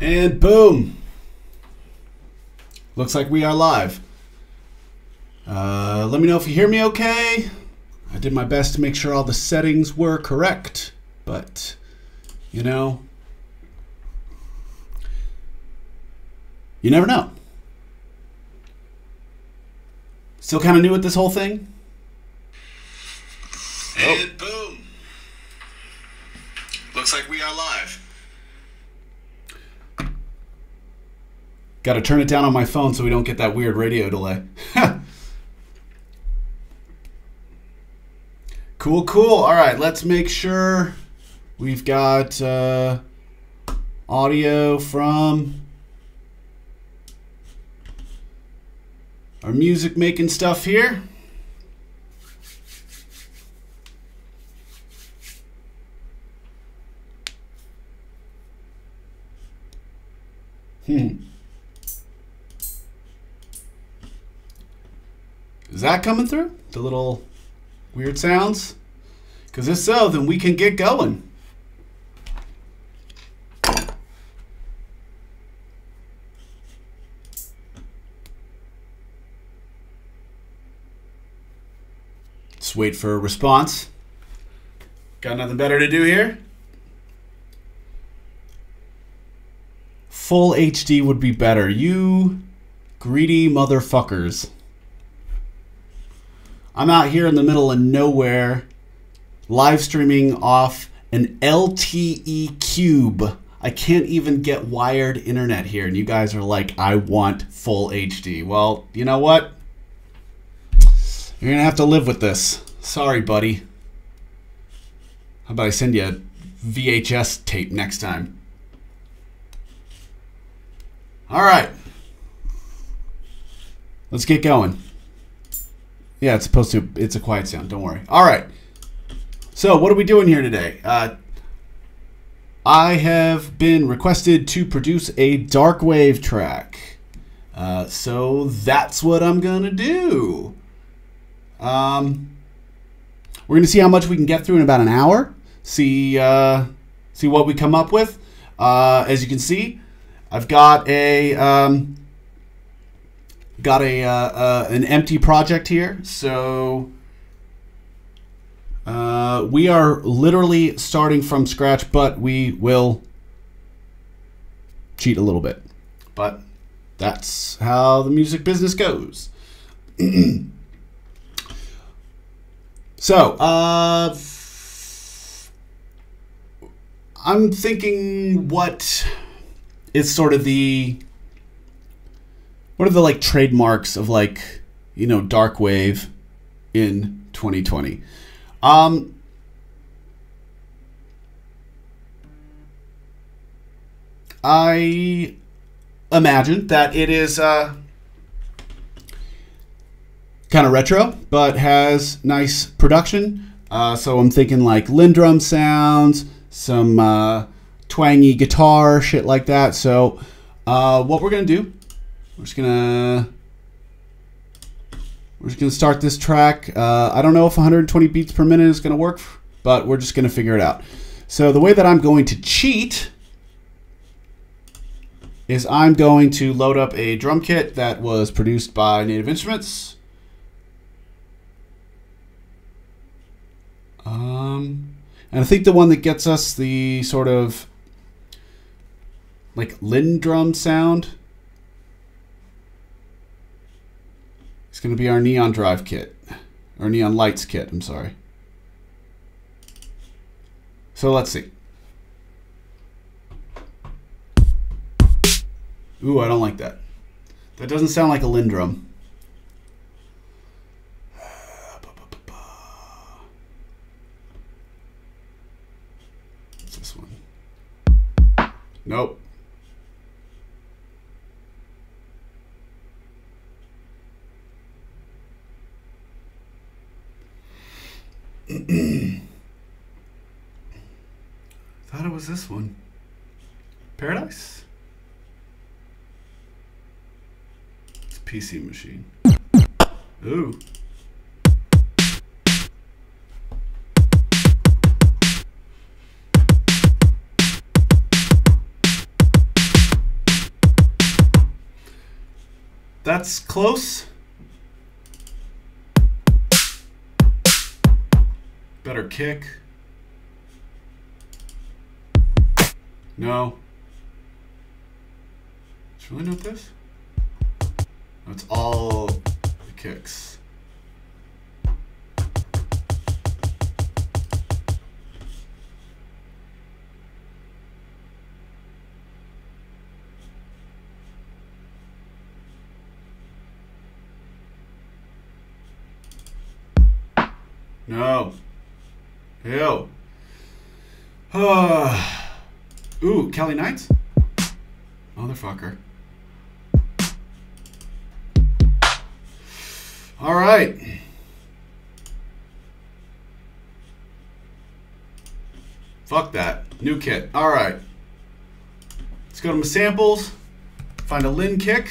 And boom. Looks like we are live. Uh, let me know if you hear me okay. I did my best to make sure all the settings were correct, but you know, you never know. Still kind of new at this whole thing? And boom. Looks like we are live. Got to turn it down on my phone so we don't get that weird radio delay. cool, cool. All right, let's make sure we've got uh, audio from our music making stuff here. Hmm. Is that coming through? The little weird sounds? Because if so, then we can get going. Just wait for a response. Got nothing better to do here? Full HD would be better. You greedy motherfuckers. I'm out here in the middle of nowhere, live streaming off an LTE cube. I can't even get wired internet here, and you guys are like, I want full HD. Well, you know what? You're gonna have to live with this. Sorry, buddy. How about I send you a VHS tape next time? All right. Let's get going. Yeah, it's supposed to. It's a quiet sound. Don't worry. All right. So, what are we doing here today? Uh, I have been requested to produce a dark wave track. Uh, so that's what I'm gonna do. Um, we're gonna see how much we can get through in about an hour. See, uh, see what we come up with. Uh, as you can see, I've got a um, got a uh, uh, an empty project here, so uh, we are literally starting from scratch, but we will cheat a little bit. But that's how the music business goes. so, uh, I'm thinking what is sort of the what are the like trademarks of like you know dark wave in 2020 um i imagine that it is uh kind of retro but has nice production. Uh, so i'm thinking like LinnDrum sounds some uh, twangy guitar shit like that. So uh, what we're gonna do we're just gonna we're just gonna start this track. Uh, I don't know if 120 beats per minute is gonna work, but we're just gonna figure it out. So the way that I'm going to cheat is I'm going to load up a drum kit that was produced by Native Instruments. Um, and I think the one that gets us the sort of like LinnDrum sound It's going to be our neon drive kit, or neon lights kit, I'm sorry. So let's see. Ooh, I don't like that. That doesn't sound like a LinnDrum. What's this one? Nope. Thought it was this one. Paradise? It's PC machine. Ooh. That's close. Kick. No. It's really not this? No, it's all the kicks. Kelly Knights? Motherfucker. All right. Fuck that. New kit. All right. Let's go to my samples. Find a Linn kick.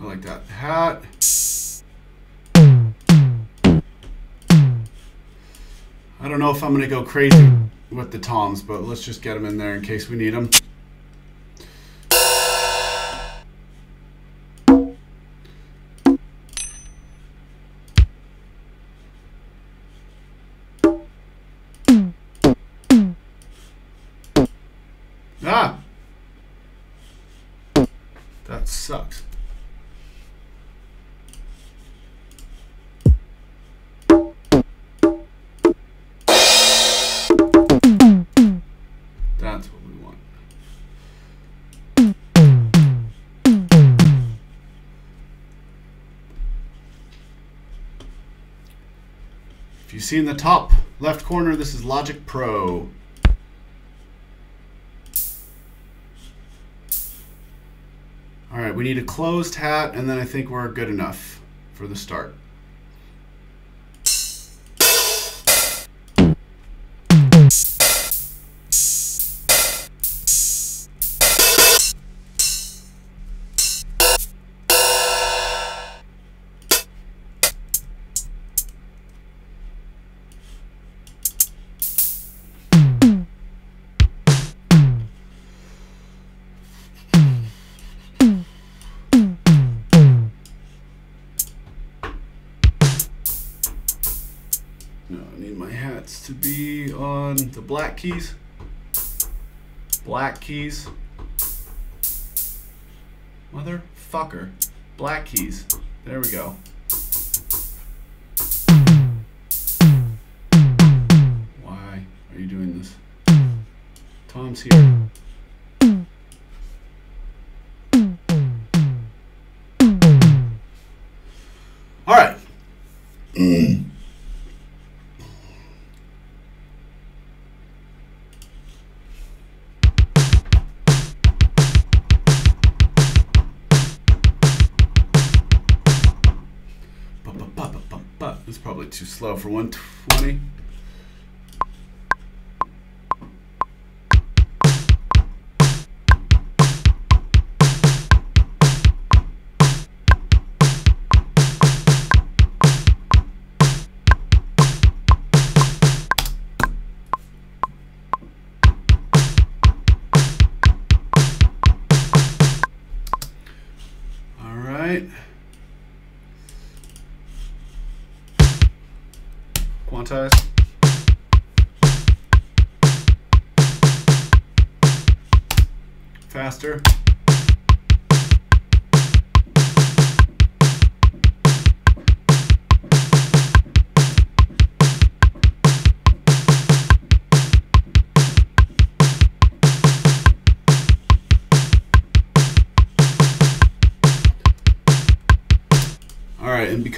I like that hat. I don't know if I'm going to go crazy with the toms, but let's just get them in there in case we need them. See in the top left corner, this is Logic Pro. All right, we need a closed hat, and then I think we're good enough for the start. Keys. Black keys. Motherfucker. Black keys. There we go. But it's probably too slow for 120.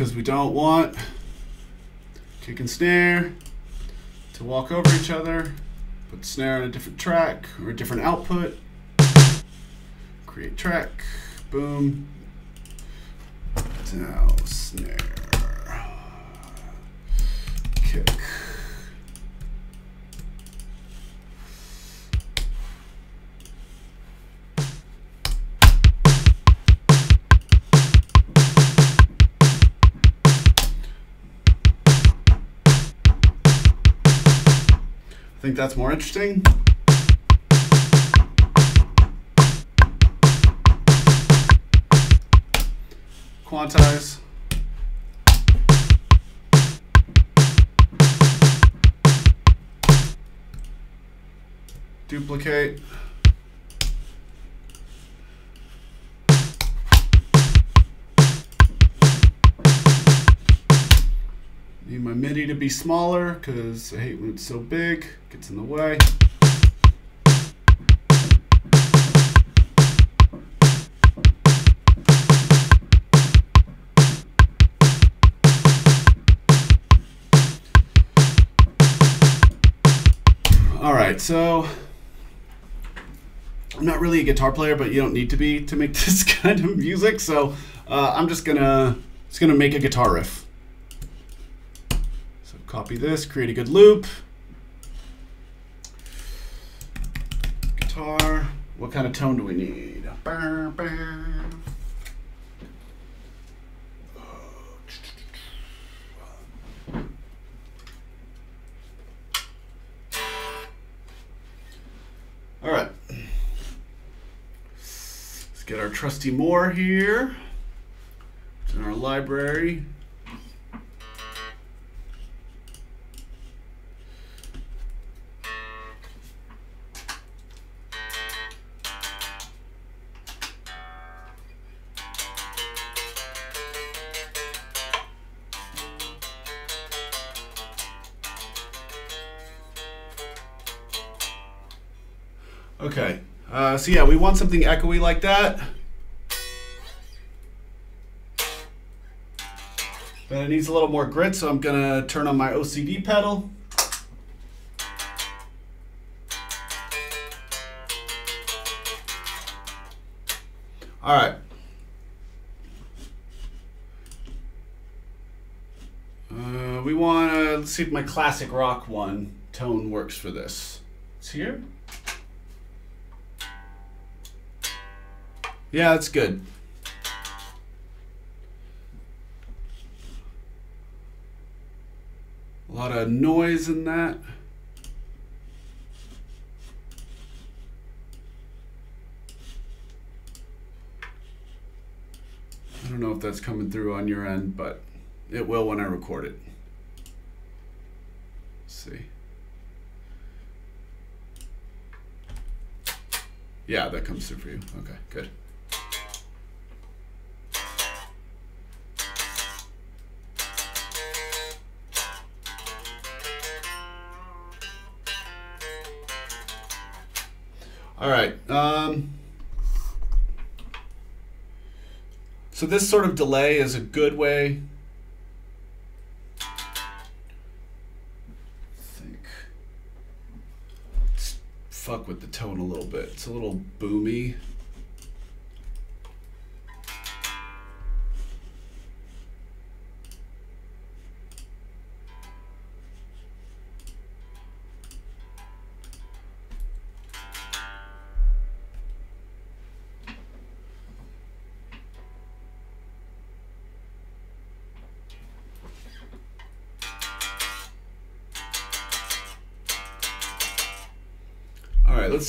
Because we don't want kick and snare to walk over each other, put snare on a different track or a different output. Create track, boom. Now snare, kick. Think that's more interesting. Quantize. Duplicate. My MIDI to be smaller because I hate when it's so big, it gets in the way. All right, so I'm not really a guitar player, but you don't need to be to make this kind of music. So uh, I'm just gonna just gonna make a guitar riff. Copy this, create a good loop. Guitar. What kind of tone do we need? All right. Let's get our trusty Moore here. It's in our library. So yeah, we want something echoey like that. But it needs a little more grit, so I'm gonna turn on my OCD pedal. All right. Uh, we want to see if my classic rock one tone works for this. It's here. Yeah, that's good. A lot of noise in that. I don't know if that's coming through on your end, but it will when I record it. Let's see. Yeah, that comes through for you. Okay, good. So this sort of delay is a good way. Think. Let's fuck with the tone a little bit. It's a little boomy.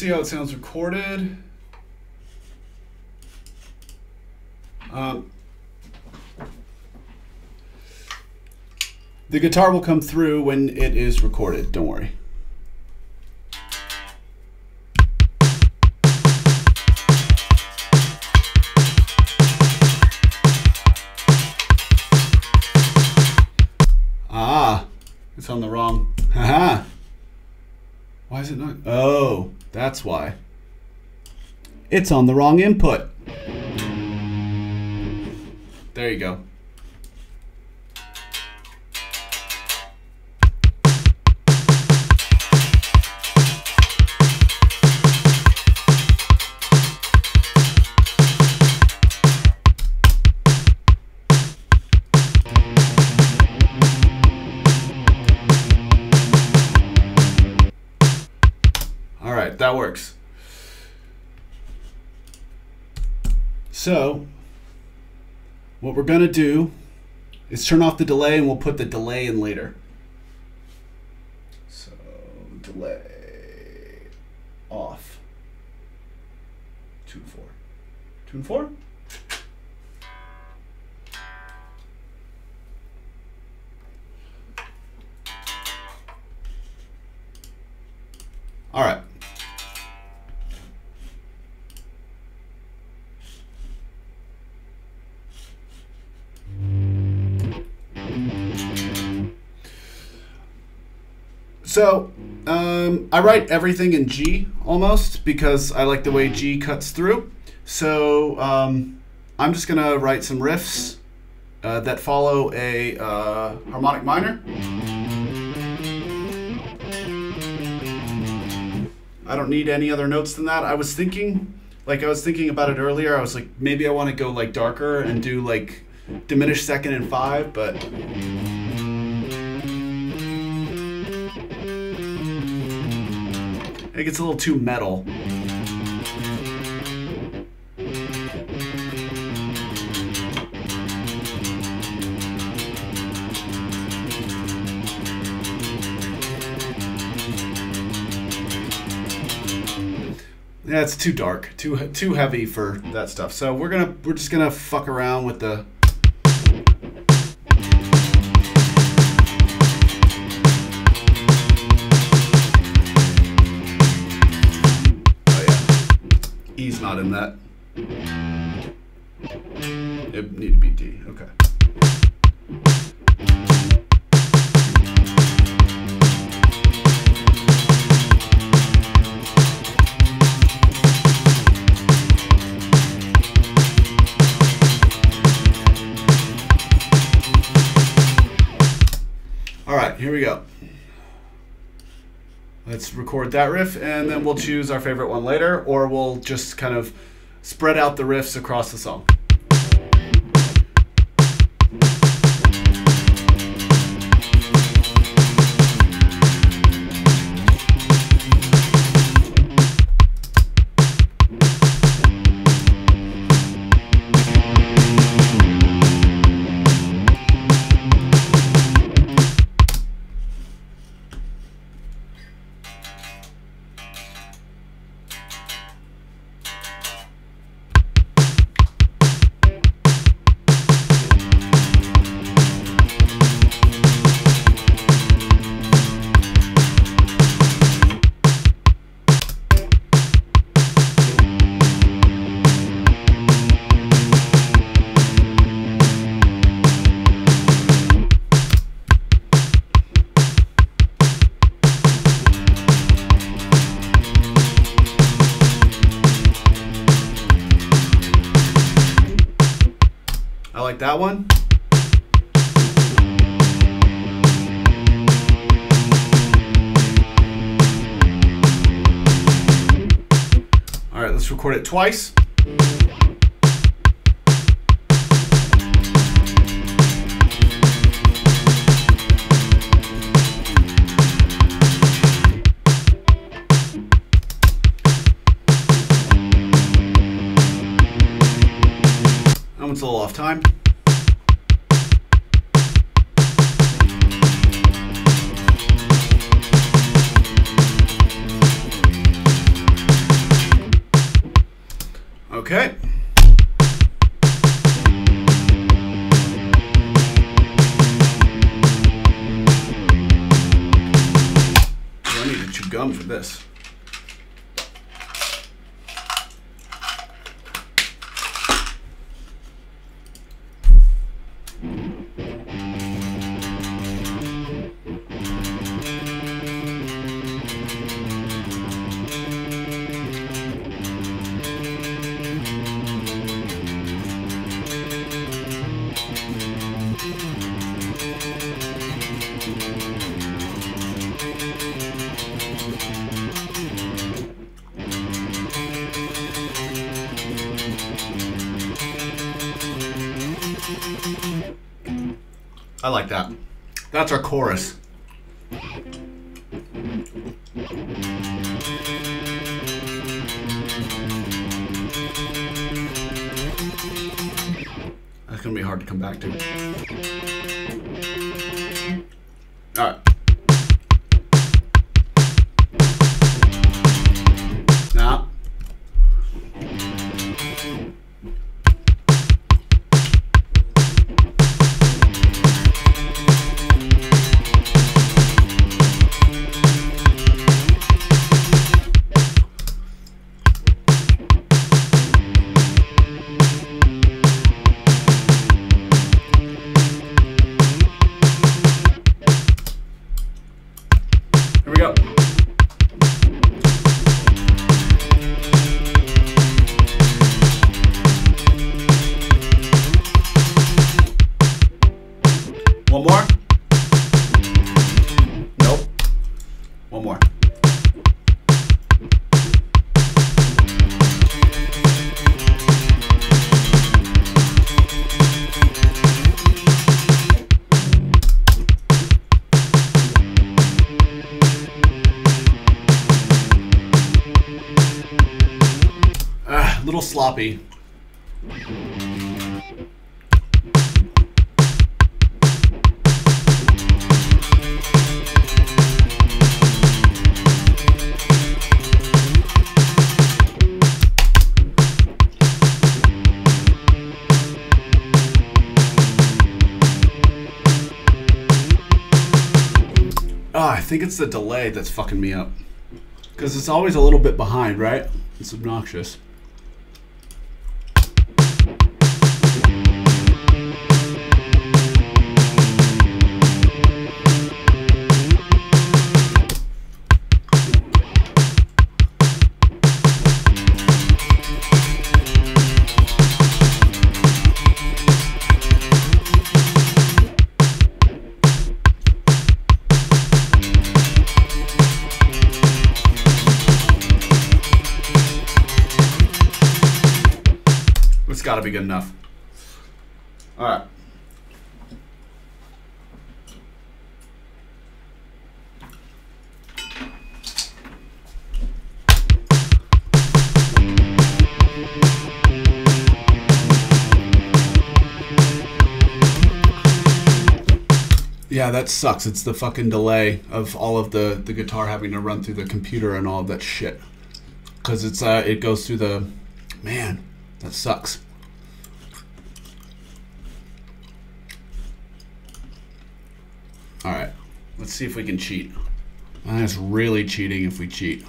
See how it sounds recorded. Um, the guitar will come through when it is recorded, don't worry. It's on the wrong input. There you go. So, what we're going to do is turn off the delay and we'll put the delay in later. So, delay off. Tune 4. Tune 4? All right. So, um, I write everything in G almost because I like the way G cuts through. So, um, I'm just to write some riffs uh, that follow a uh, harmonic minor. I don't need any other notes than that. I was thinking, like, I was thinking about it earlier. I was like, maybe I want to go like darker and do like diminished second and five, but. It gets a little too metal. Yeah, it's too dark, too too heavy for that stuff. So we're gonna we're just gonna fuck around with the. Not in that. It need to be D. Okay. All right, here we go. Let's record that riff and then we'll choose our favorite one later, or we'll just kind of spread out the riffs across the song. That one. All right, let's record it twice. That one's a little off time. Okay. I need to chew gum for this. Like that. That's our chorus. Ah, I think it's the delay that's fucking me up. Because it's always a little bit behind, right? It's obnoxious. Be good enough. All right. Yeah, that sucks. It's the fucking delay of all of the the guitar having to run through the computer and all of that shit. Cuz it's uh it goes through the man, that sucks. All right. Let's see if we can cheat. That's really cheating if we cheat.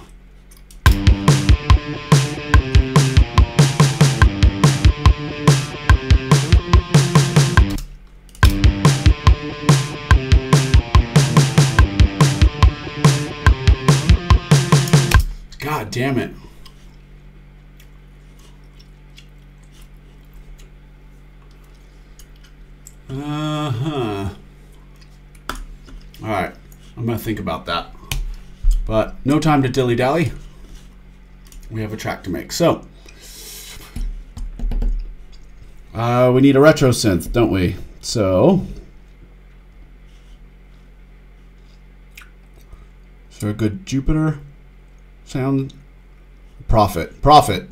God damn it. Uh huh. All right. I'm going to think about that. But no time to dilly dally. We have a track to make. So, uh, we need a retro synth, don't we? So, is there a good Jupiter sound? Prophet. Prophet.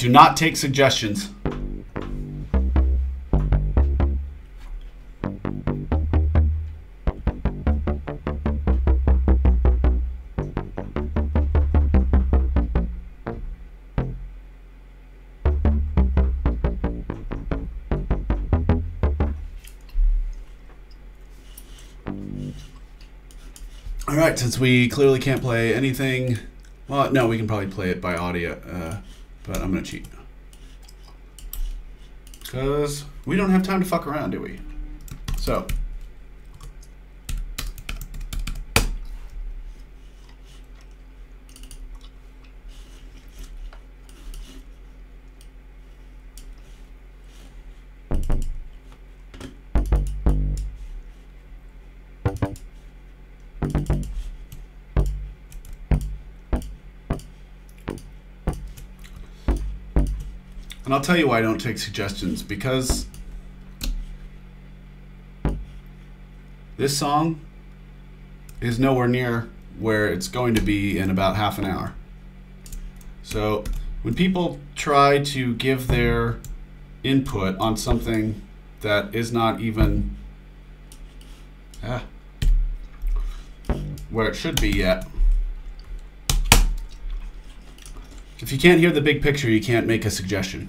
Do not take suggestions. All right, since we clearly can't play anything, well, no, we can probably play it by audio, uh, but I'm gonna cheat because we don't have time to fuck around, do we? So. And I'll tell you why I don't take suggestions because this song is nowhere near where it's going to be in about half an hour. So when people try to give their input on something that is not even ah, where it should be yet, if you can't hear the big picture, you can't make a suggestion.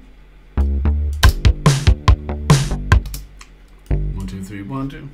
two,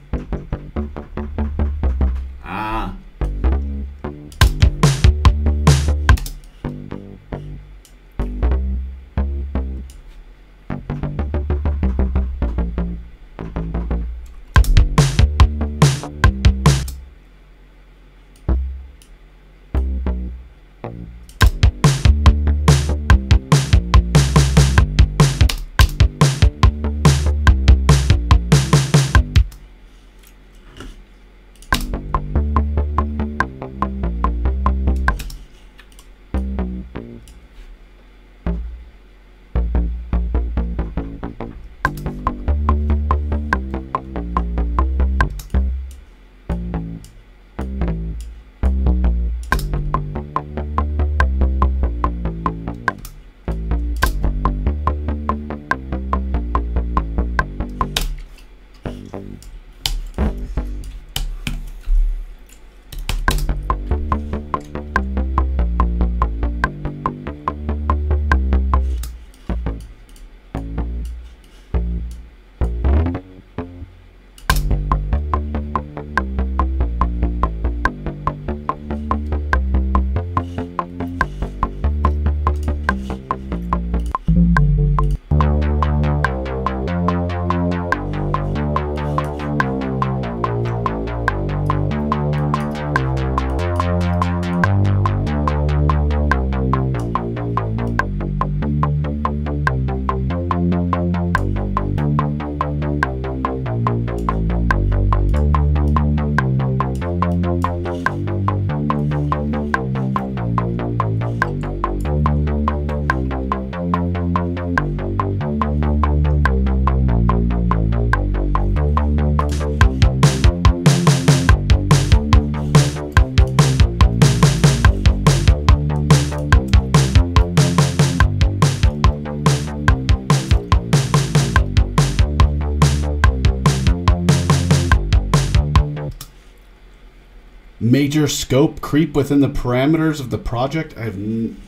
Major scope creep within the parameters of the project. I have. N-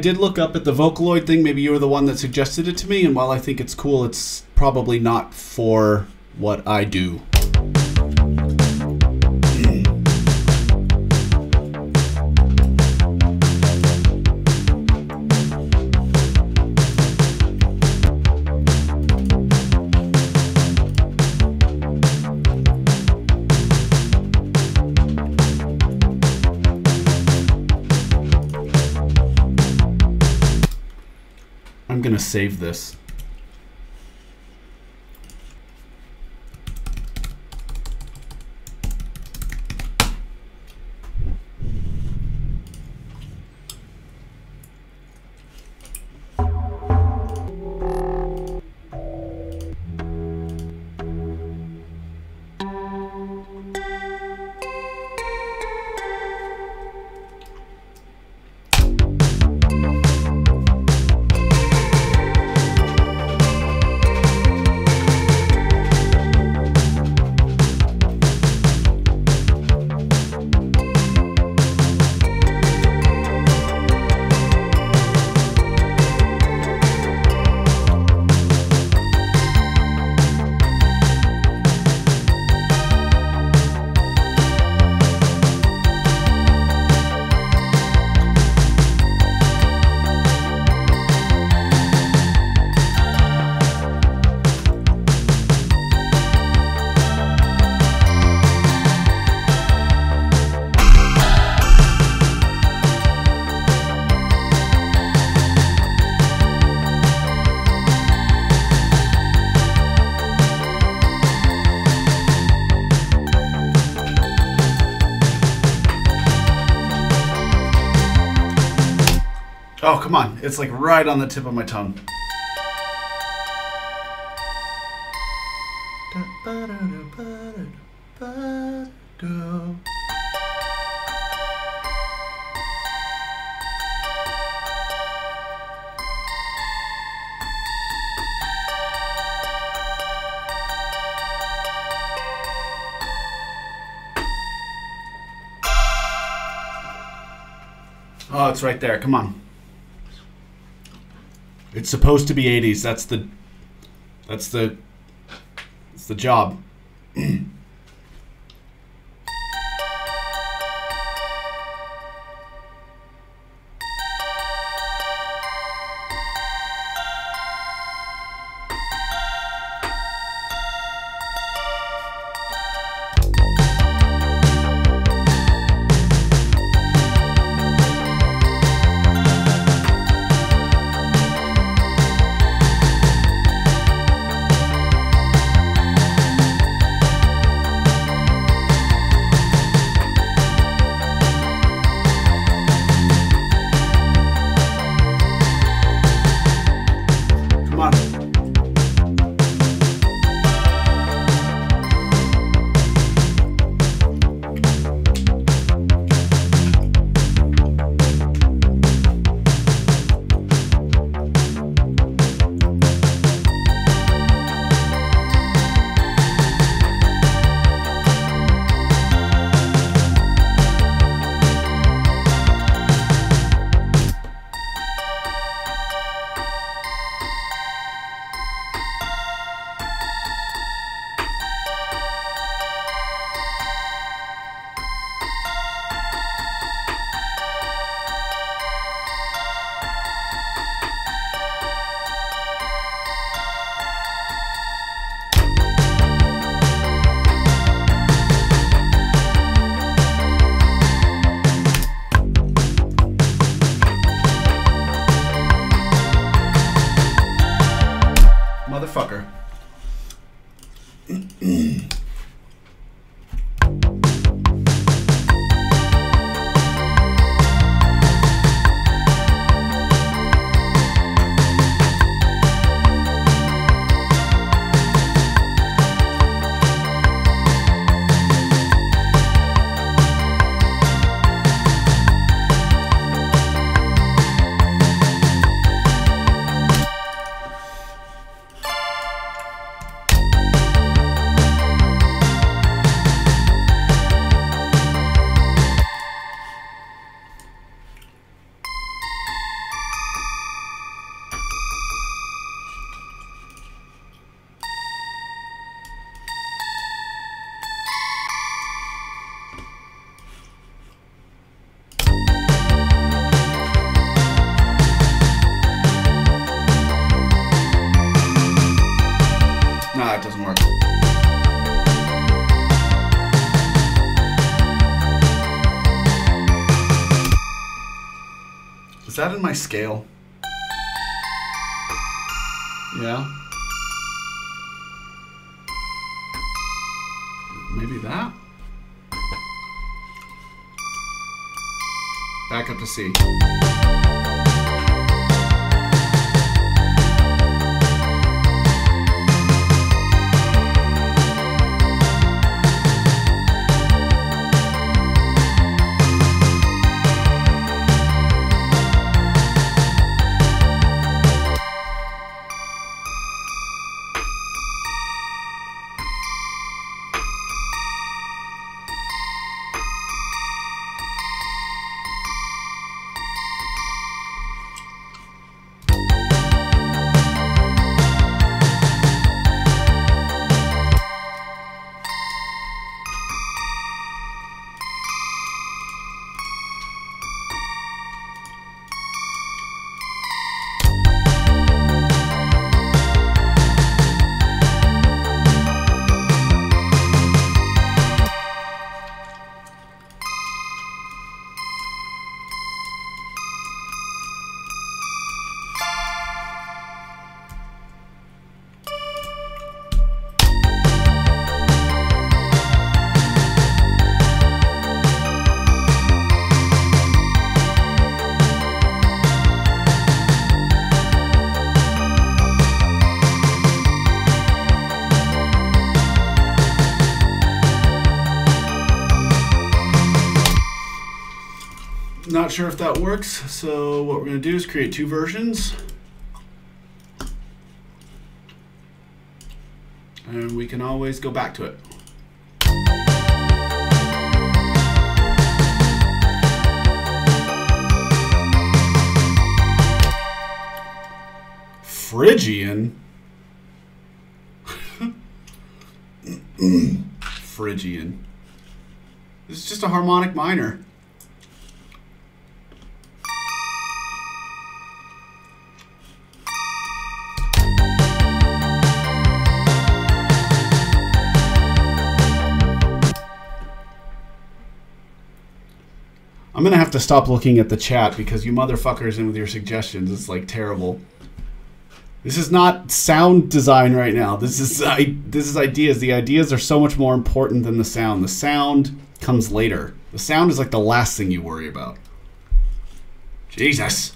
did look up at the Vocaloid thing. Maybe you were the one that suggested it to me. And while I think it's cool, it's probably not for what I do. Save this. It's like right on the tip of my tongue. Oh, it's right there. Come on. It's supposed to be 80s. That's the that's the it's the job. my scale? Yeah. Maybe that? Back up to C. not sure if that works, so what we're going to do is create two versions. And we can always go back to it. Phrygian? Phrygian. This is just a harmonic minor. I'm gonna have to stop looking at the chat because you motherfuckers in with your suggestions. It's like terrible. This is not sound design right now. This is I, this is ideas. The ideas are so much more important than the sound. The sound comes later. The sound is like the last thing you worry about. Jesus.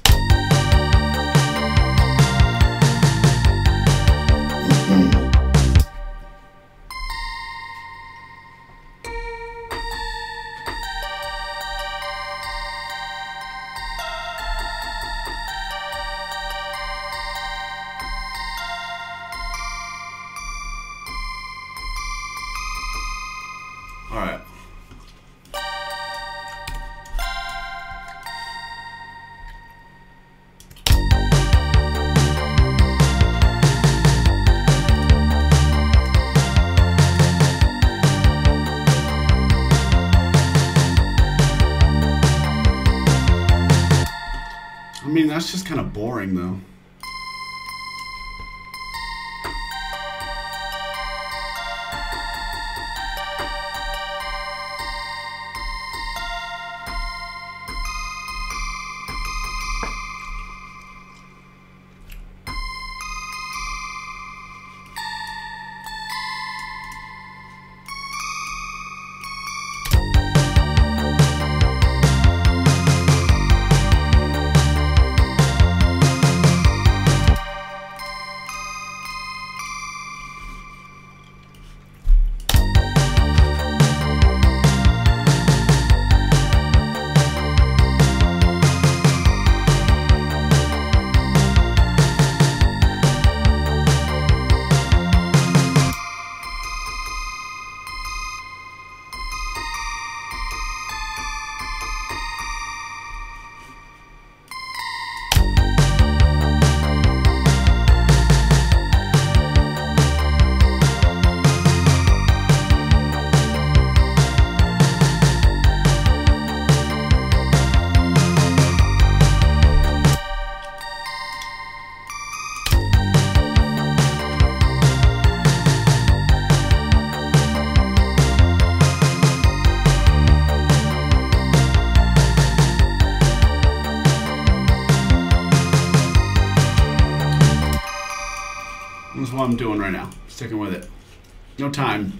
Time.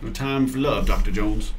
No time for love, Dr. Jones.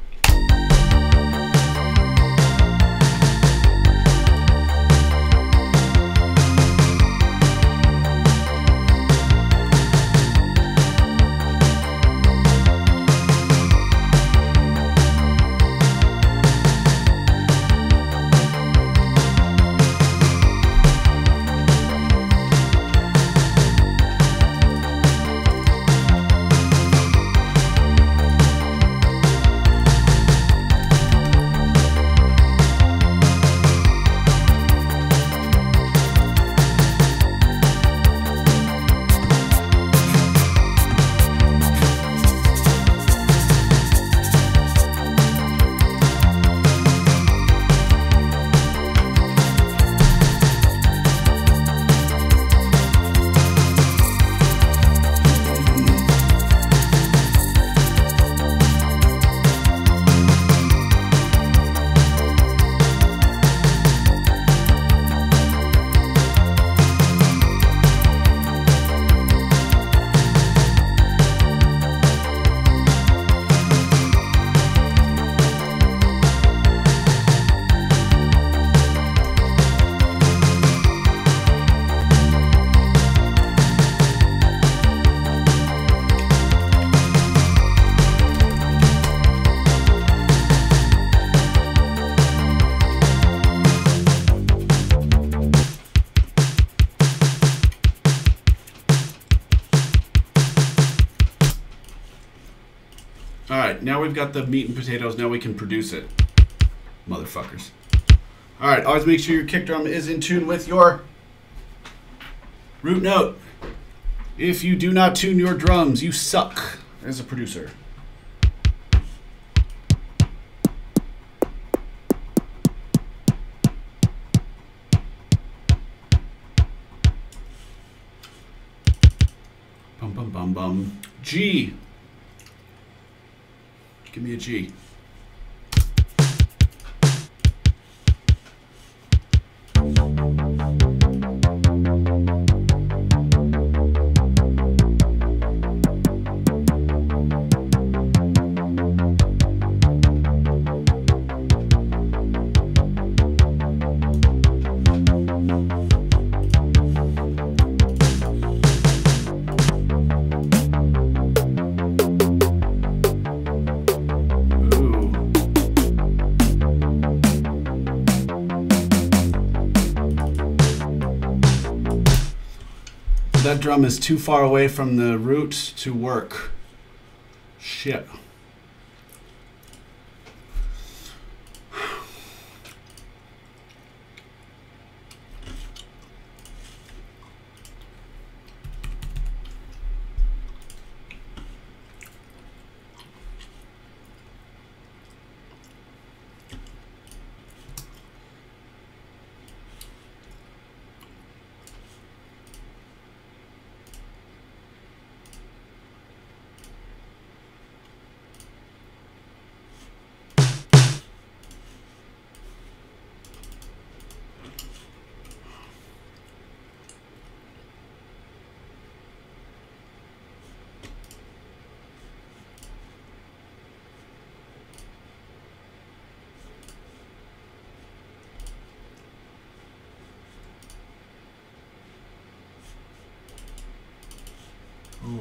Now we've got the meat and potatoes. Now we can produce it, motherfuckers. All right, always make sure your kick drum is in tune with your root note. If you do not tune your drums, you suck as a producer. Bum bum bum bum. G. Give me a G. drum is too far away from the root to work. Shit.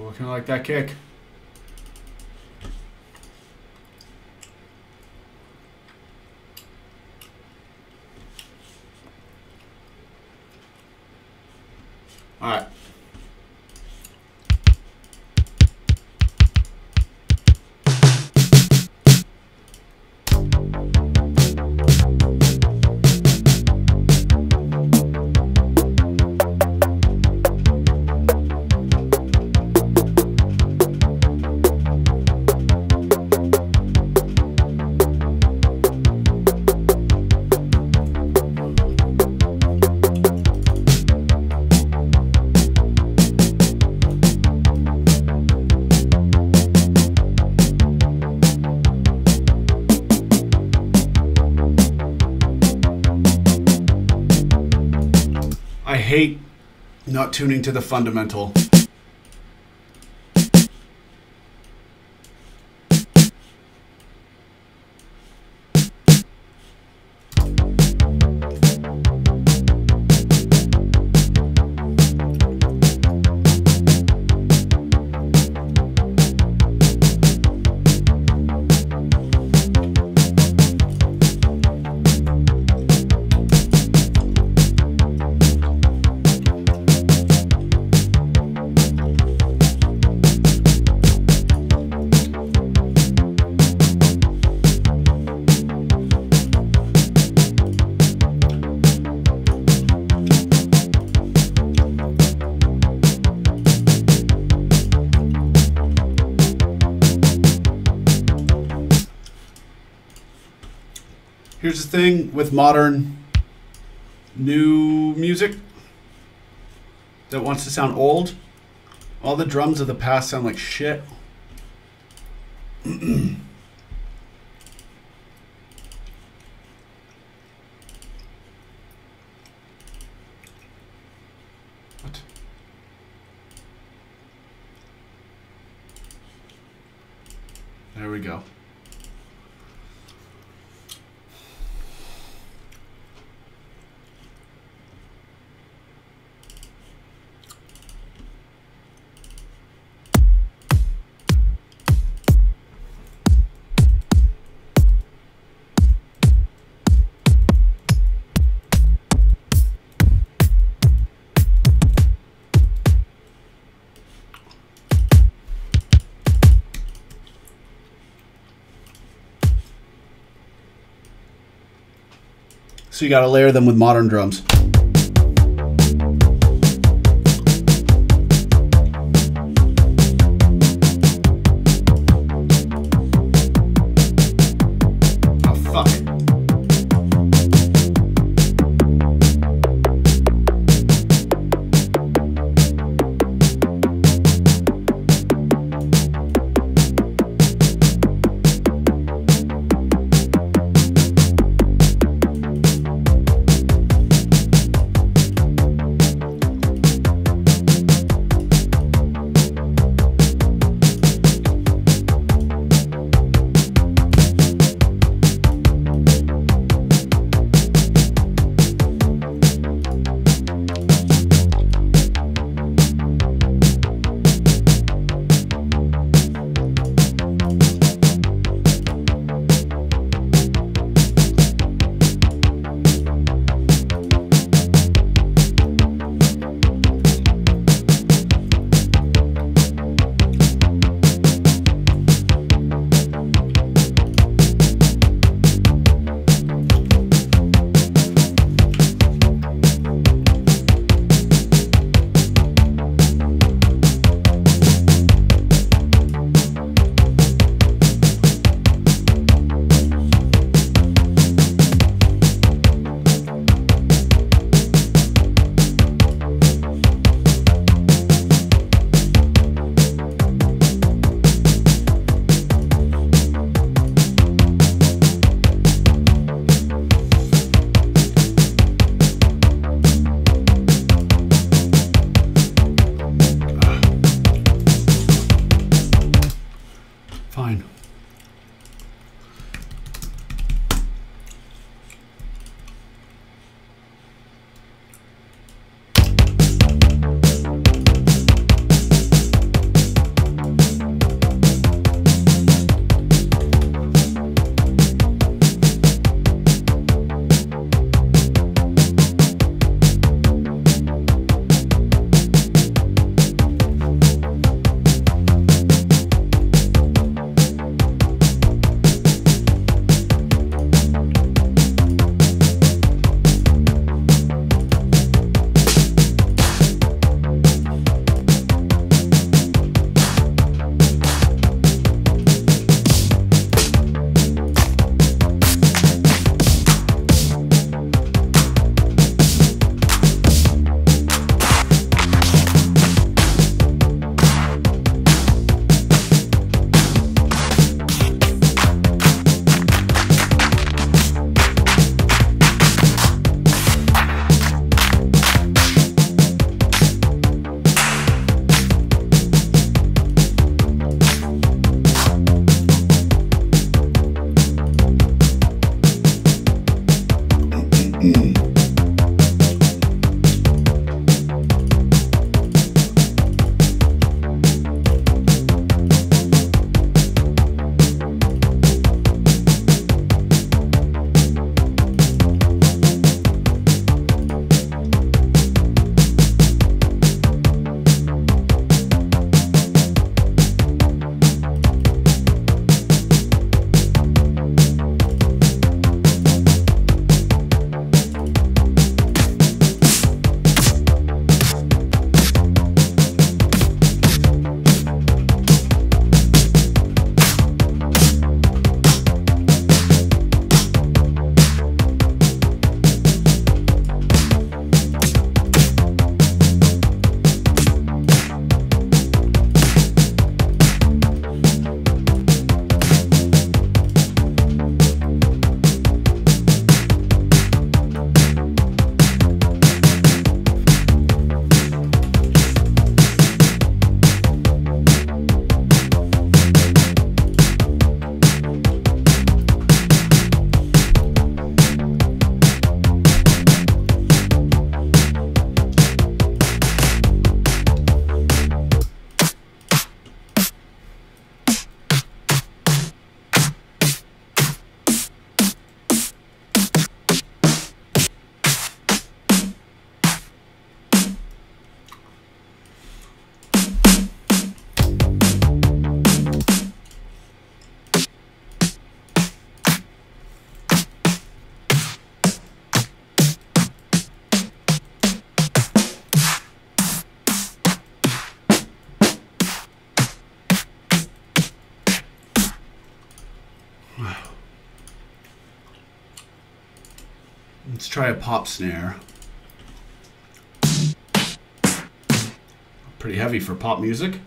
Of like that kick. Tuning to the fundamental. Here's the thing with modern new music that wants to sound old. All the drums of the past sound like shit. what? There we go. So you got to layer them with modern drums. Try a pop snare. Pretty heavy for pop music.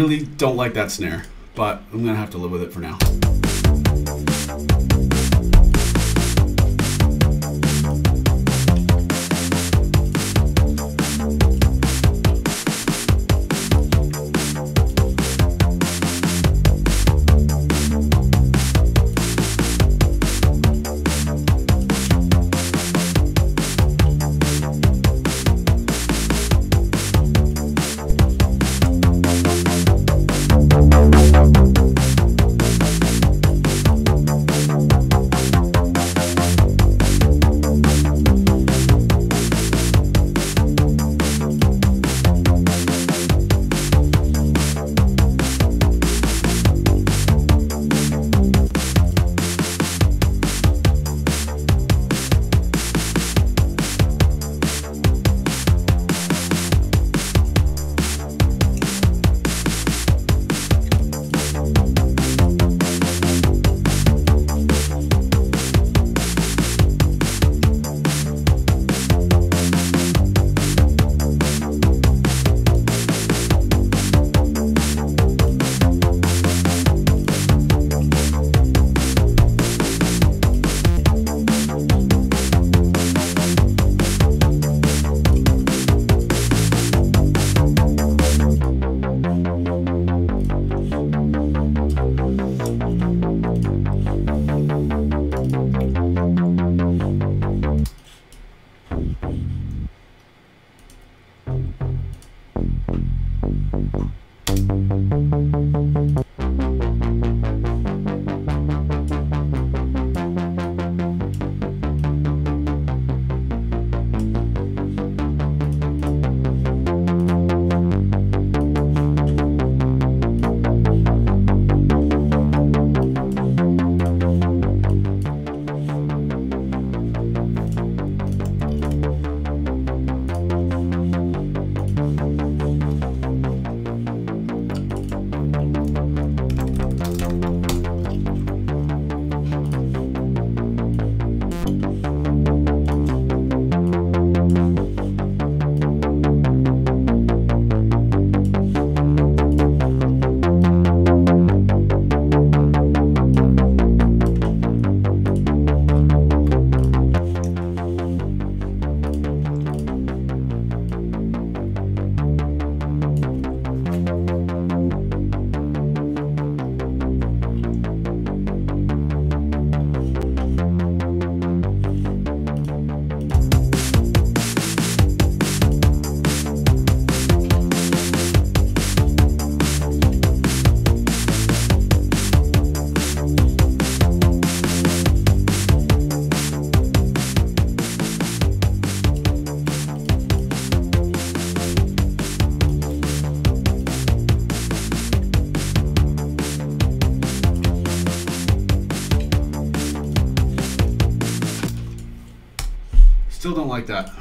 Really don't like that snare, but I'm gonna have to live with it for now. Like that.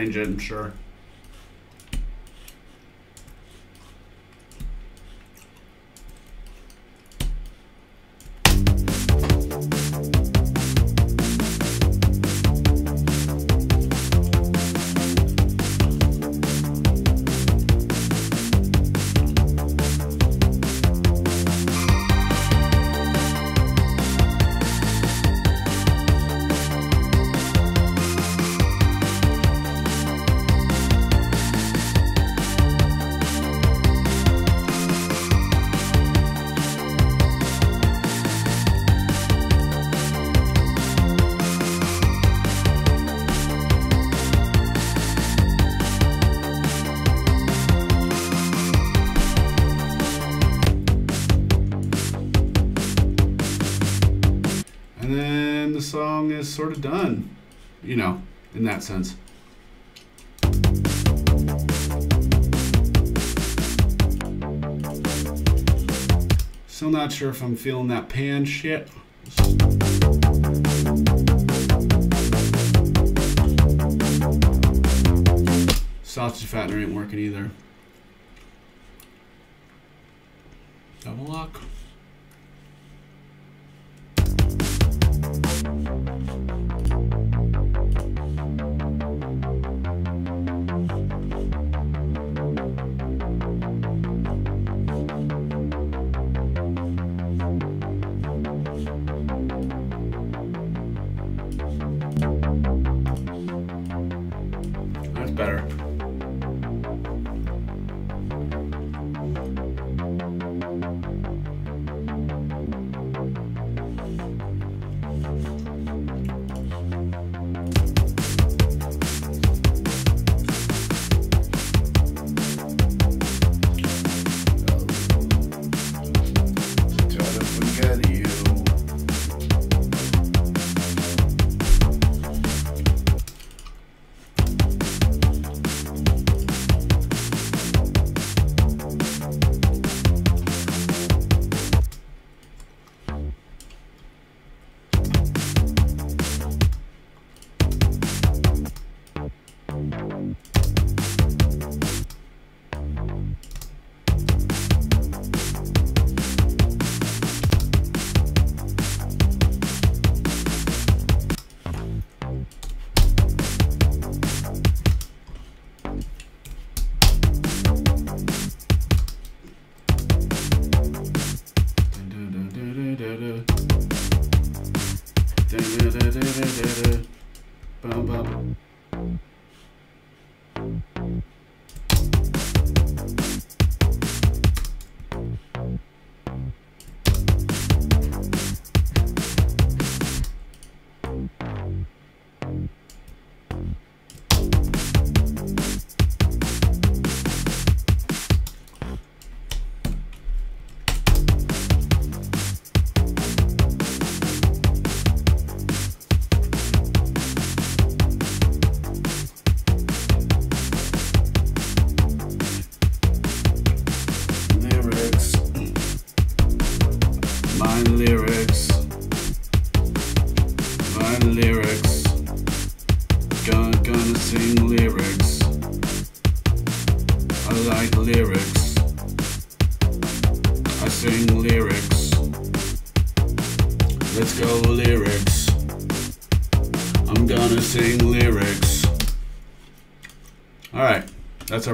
Change it, I'm sure. That sense. Still not sure if I'm feeling that pan shit. Sausage fattener ain't working either.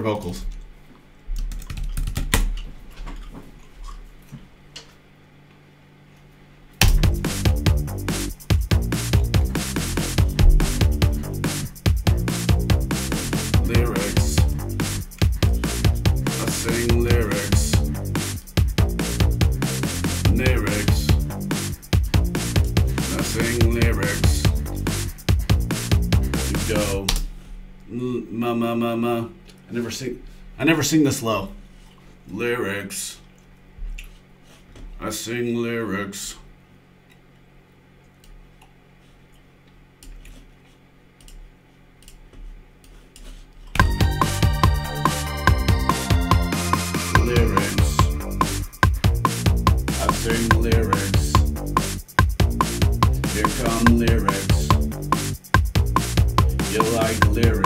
vocals. sing. I never sing this low. Lyrics. I sing lyrics. Lyrics. I sing lyrics. Here come lyrics. You like lyrics.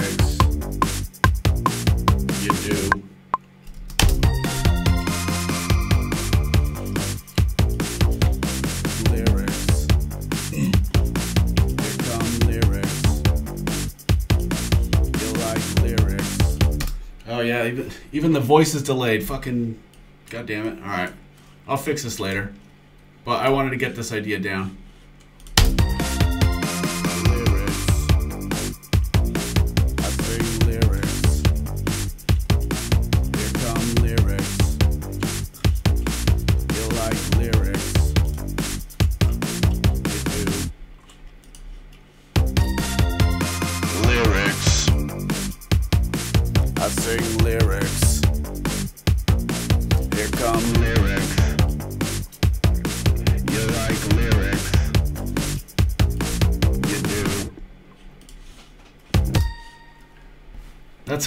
even even the voice is delayed. Fucking, god damn it. All right, I'll fix this later. But I wanted to get this idea down.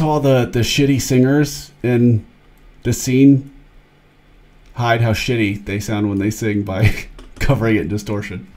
all the, the shitty singers in the scene hide how shitty they sound when they sing by covering it in distortion.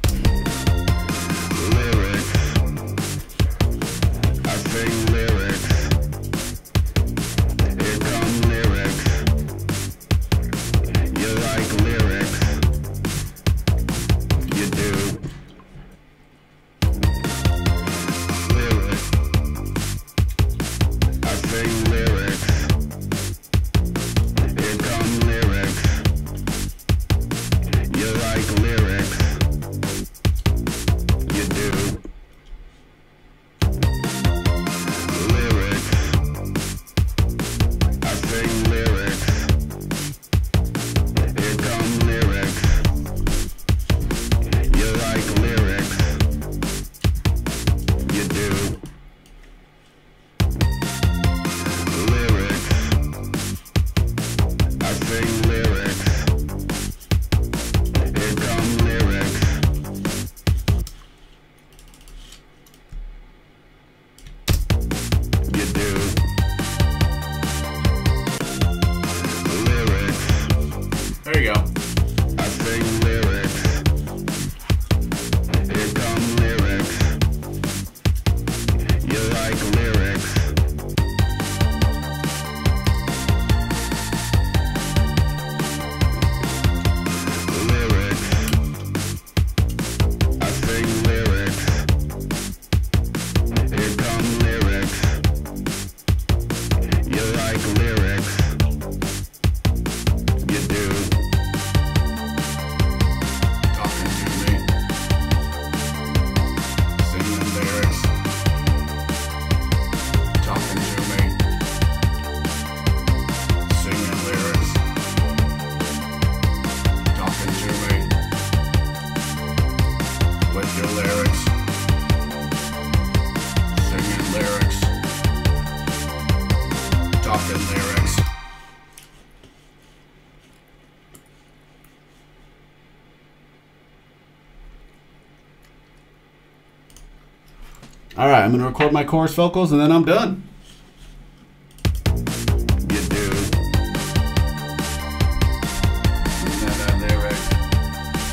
record my chorus vocals, and then I'm done.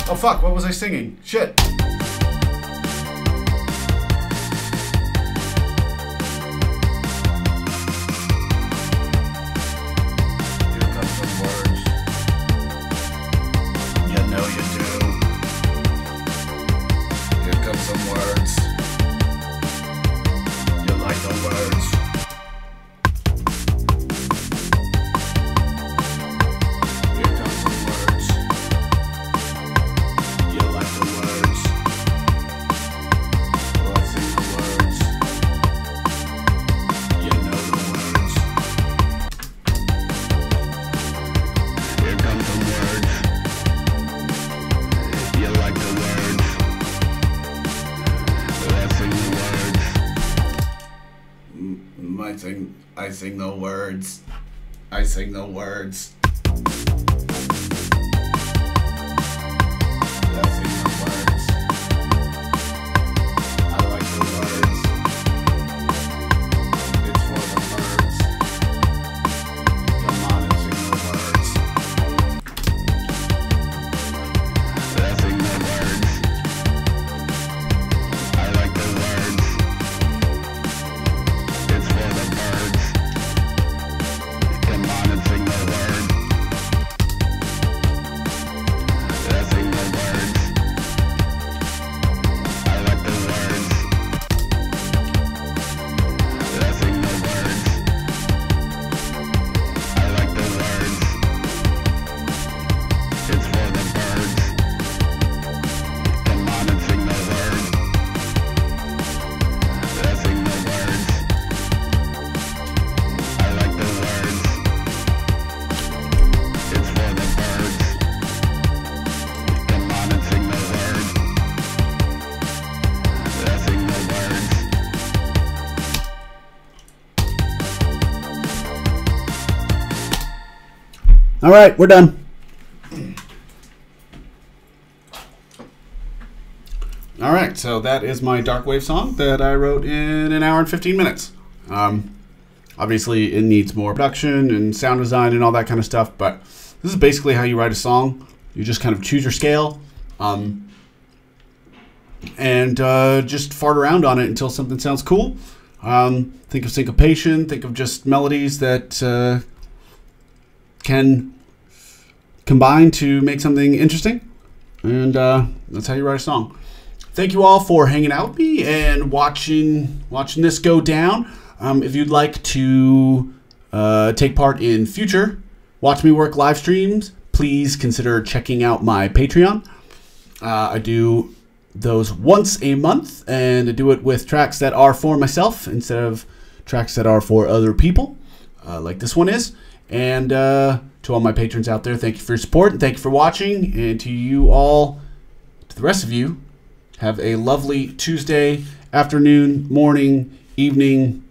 Oh fuck, what was I singing? Shit. Right, we're done. All right, so that is my dark wave song that I wrote in an hour and 15 minutes. Um, obviously, it needs more production and sound design and all that kind of stuff, but this is basically how you write a song. You just kind of choose your scale um, and uh, just fart around on it until something sounds cool. Um, think of syncopation, think of just melodies that uh, can combine to make something interesting. And uh, that's how you write a song thank you all for hanging out with me and watching watching this go down. Um, if you'd like to uh, take part in future Watch Me Work live streams, please consider checking out my Patreon. Uh, I do those once a month, and I do it with tracks that are for myself instead of tracks that are for other people, uh, like this one is. And uh, to all my patrons out there, thank you for your support and thank you for watching. And to you all, to the rest of you, have a lovely Tuesday afternoon, morning, evening,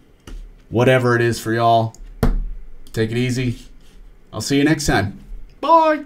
whatever it is for y'all. Take it easy. I'll see you next time. Bye.